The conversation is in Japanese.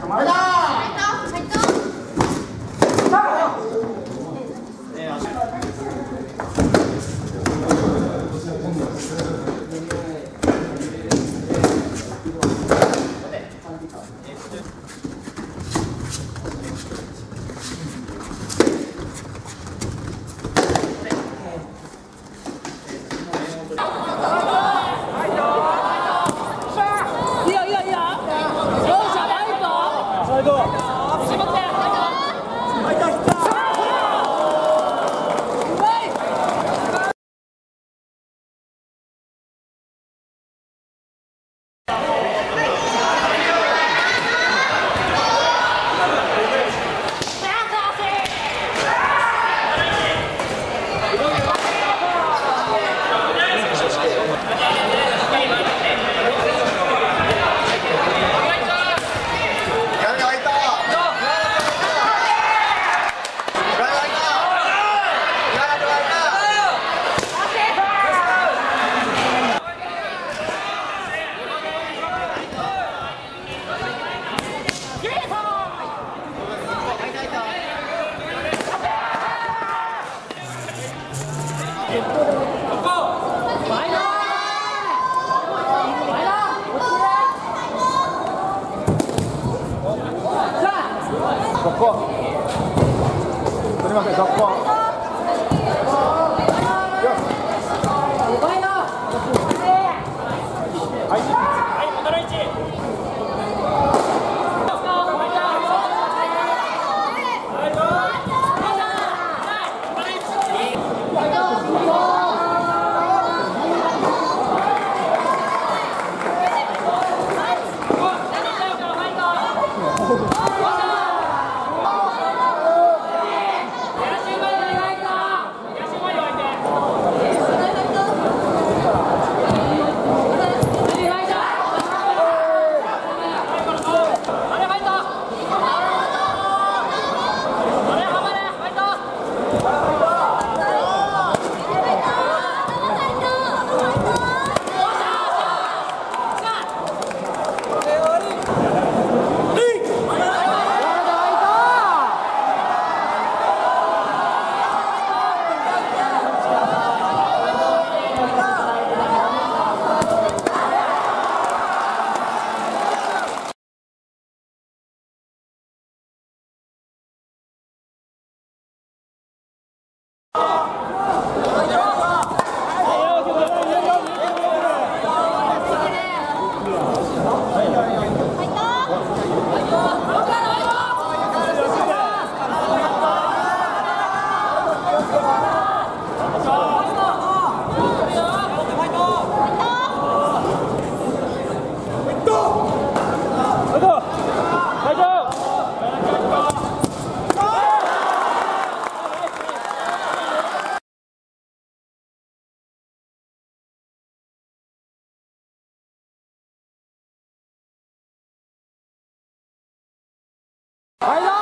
止まい。Yeah. ここ。ません 아이다!